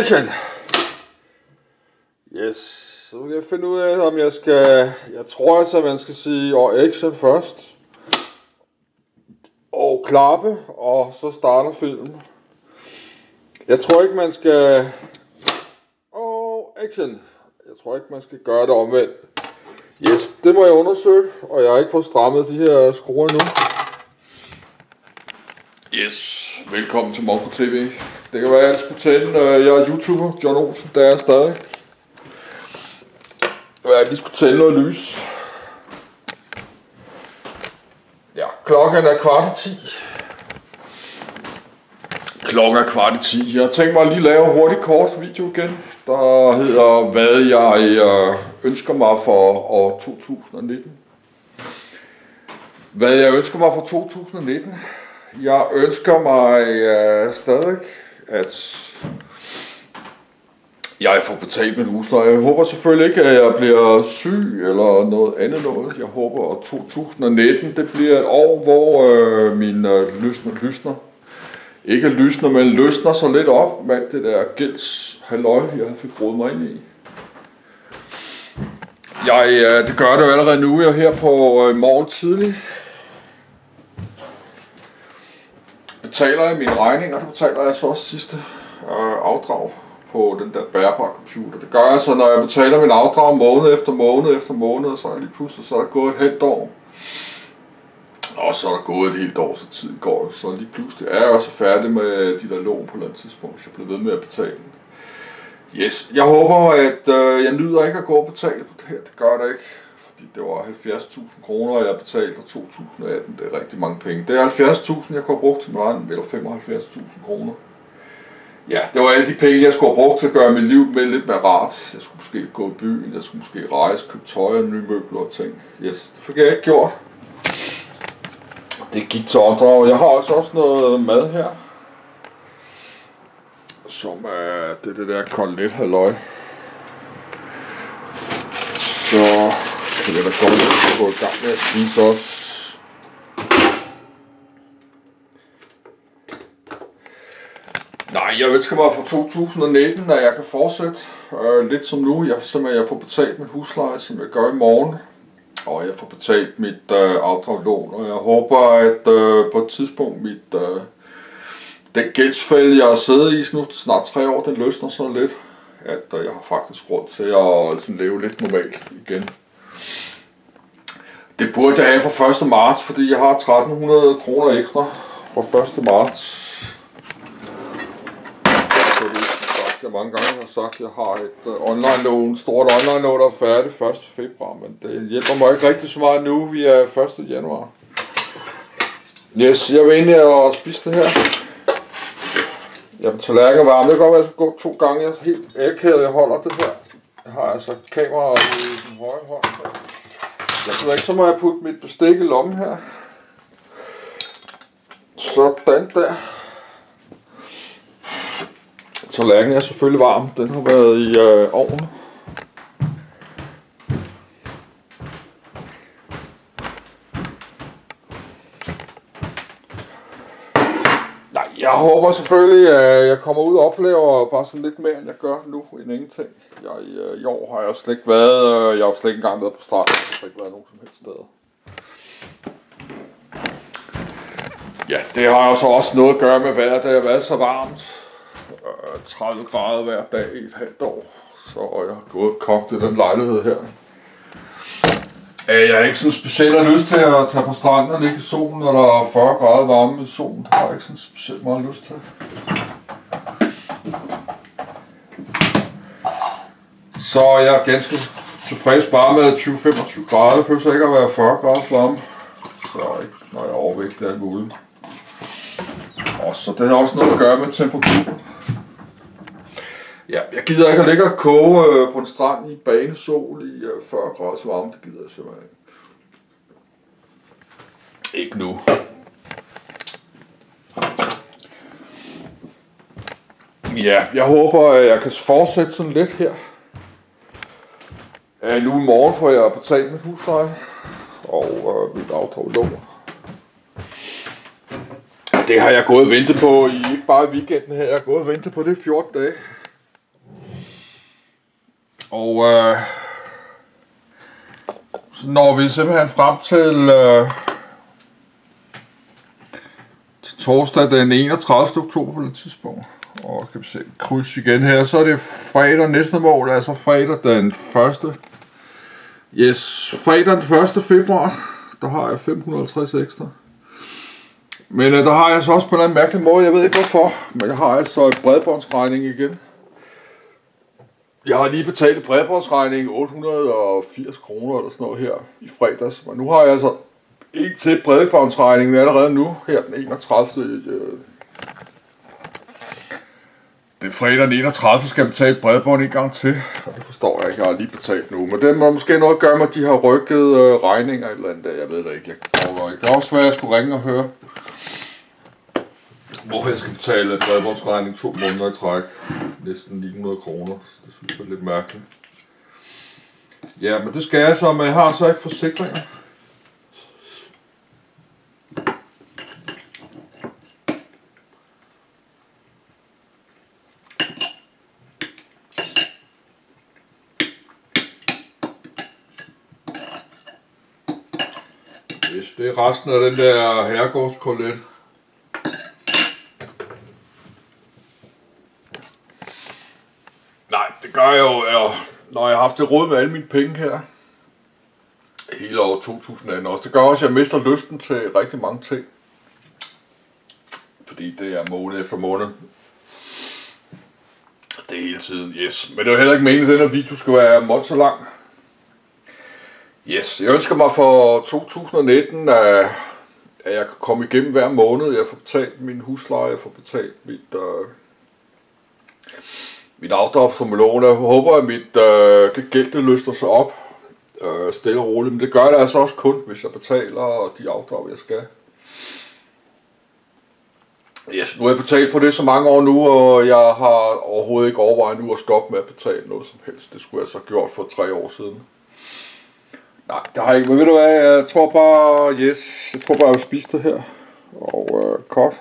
Action! Yes, så vil jeg finde ud af, om jeg skal... Jeg tror altså, man skal sige og action først. Og klappe, og så starter filmen. Jeg tror ikke, man skal... Og action! Jeg tror ikke, man skal gøre det omvendt. Yes, det må jeg undersøge, og jeg har ikke fået strammet de her skruer endnu. Yes, velkommen til Monko TV. Det kan være, jeg skulle tænde. Øh, jeg er YouTuber, John Olsen, der er jeg stadig. Det kan jeg lige skulle tænde noget lys. Ja, klokken er kvart i 10. Klokken er kvart i 10. Jeg tænkte mig at lige lave en hurtig kort video igen, der hedder, hvad jeg øh, ønsker mig for år 2019. Hvad jeg ønsker mig for 2019? Jeg ønsker mig øh, stadig, at jeg får betalt min husleje. Jeg håber selvfølgelig ikke, at jeg bliver syg eller noget andet noget. Jeg håber, at 2019 det bliver et år, hvor øh, min øh, lysner, lysner, ikke lysner, men løsner så lidt op med det der gælds halløj, jeg fik rodet mig ind i. Jeg, øh, det gør det jo allerede nu, jeg er her på øh, morgen tidlig. Betaler jeg mine regninger, det betaler jeg så også sidste øh, afdrag på den der bærbare computer. Det gør jeg så, når jeg betaler min afdrag måned efter måned efter måned, så er lige pludselig så er der gået et halvt år. Og så er der gået et helt år, så tiden går. Så lige pludselig er jeg også færdig med de der lån på et eller andet tidspunkt, hvis jeg bliver ved med at betale. Yes, jeg håber, at øh, jeg nyder ikke at gå og betale på det her. Det gør det ikke, fordi det var 70.000 kroner, og jeg betalte 2018. Det er rigtig mange penge. Det er 70.000, jeg kunne have brugt til mig, eller 75.000 kroner. Ja, det var alle de penge, jeg skulle have brugt til at gøre mit liv med lidt mere rart. Jeg skulle måske gå i byen, jeg skulle måske rejse, købe tøj og nye møbler og ting. Yes, det fik jeg ikke gjort. Det gik til opdrag. Jeg har også, også noget mad her. Som er det, det der kotelet halløj. Så jeg da godt gå i gang med at spise også. Nej, jeg ønsker mig fra 2019, at jeg kan fortsætte øh, lidt som nu. Jeg, simpelthen, jeg får betalt mit husleje, som jeg gør i morgen. Og jeg får betalt mit øh, afdraglån. Og jeg håber, at øh, på et tidspunkt mit... Øh, den gældsfælde, jeg har siddet i nu snart tre år, den løsner så lidt. At øh, jeg har faktisk råd til at altså, leve lidt normalt igen. Det burde jeg have fra 1. marts, fordi jeg har 1300 kroner ekstra fra 1. marts jeg mange gange har sagt, at jeg har et uh, online lån, stort online lån, der er færdigt 1. februar, men det hjælper mig ikke rigtig så meget nu. Vi er 1. januar. Yes, jeg vil ind og spise det her. Jeg vil tallerken varme. Det kan godt være, at jeg skal gå to gange. Jeg er helt ægget, jeg holder det her. Jeg har altså kamera i den højre hånd. Jeg ikke, så må jeg putte mit bestik i lommen her. Sådan der. Tallerkenen er selvfølgelig varm. Den har været i øh, ovnen. Nej, jeg håber selvfølgelig, at jeg kommer ud og oplever bare sådan lidt mere, end jeg gør nu, end ingenting. Jeg, øh, I år har jeg slet ikke været, øh, jeg har slet ikke engang været på stranden, jeg har ikke været nogen som helst steder. Ja, det har jo så også noget at gøre med vejret, det har været så varmt. Øh, 30 grader hver dag i et halvt år. Så jeg har gået og kogt i den lejlighed her. Øh, jeg har ikke sådan specielt lyst til at tage på stranden og ligge i solen, når der er 40 grader varme i solen. Det har jeg ikke sådan specielt meget lyst til. Så jeg er ganske tilfreds bare med 20-25 grader. Det behøver ikke at være 40 grader varme. Så ikke, når jeg er overvægtig muligt. Og så det har også noget at gøre med temperaturen. Ja, jeg gider ikke at ligge og koge øh, på en strand i banesol i øh, 40 grader varme. Det gider jeg simpelthen ikke. Ikke nu. Ja, jeg håber, at jeg kan fortsætte sådan lidt her. Øh, nu i morgen får jeg betalt med husleje og øh, mit afdraglån. Det har jeg gået og ventet på i ikke bare weekenden her, jeg har gået og ventet på det 14 dage. Og øh, så når vi simpelthen frem til, øh, til torsdag den 31. oktober på det tidspunkt. Og kan vi se kryds igen her, så er det fredag næste mål, altså fredag den 1. Yes, fredag den 1. februar, der har jeg 550 ekstra. Men øh, der har jeg så også på en mærkelig måde, jeg ved ikke hvorfor, men jeg har altså et bredbåndsregning igen. Jeg har lige betalt et bredbåndsregning 880 kroner eller sådan noget her i fredags, men nu har jeg altså ikke til bredbåndsregning allerede nu, her den 31. Øh, det er fredag den 31. skal jeg betale bredbånd en gang til. Og det forstår jeg ikke, jeg har lige betalt nu. Men det må måske noget at gøre med, at de har rykket øh, regninger et eller andet. Jeg ved det ikke, jeg prøver ikke. Det er også svært, at jeg skulle ringe og høre. Hvorfor jeg skal betale bredbåndsregning to måneder i træk. Næsten 900 kroner. Det synes jeg er lidt mærkeligt. Ja, men det skal jeg så, men jeg har så ikke forsikringer. Hvis det er resten af den der herregårdskolet. Nej, det gør jeg jo, jeg, når jeg har haft det råd med alle mine penge her. Hele år 2018 også. Det gør også, at jeg mister lysten til rigtig mange ting. Fordi det er måned efter måned. Det er hele tiden, yes. Men det er jo heller ikke meningen, at den her video skal være måtte så lang. Yes, jeg ønsker mig for 2019, at, at jeg kan komme igennem hver måned. Jeg får betalt min husleje, jeg får betalt mit, øh, mit afdrag på lån. Jeg håber, at mit øh, det gæld det løster sig op øh, stille og roligt. Men det gør det altså også kun, hvis jeg betaler de afdrag, jeg skal. Yes, nu har jeg betalt på det så mange år nu, og jeg har overhovedet ikke overvejet nu at stoppe med at betale noget som helst. Det skulle jeg så gjort for tre år siden. Nej, der har ikke. Men ved du hvad, jeg tror bare, yes, jeg tror bare, jeg vil spise det her. Og øh, kort.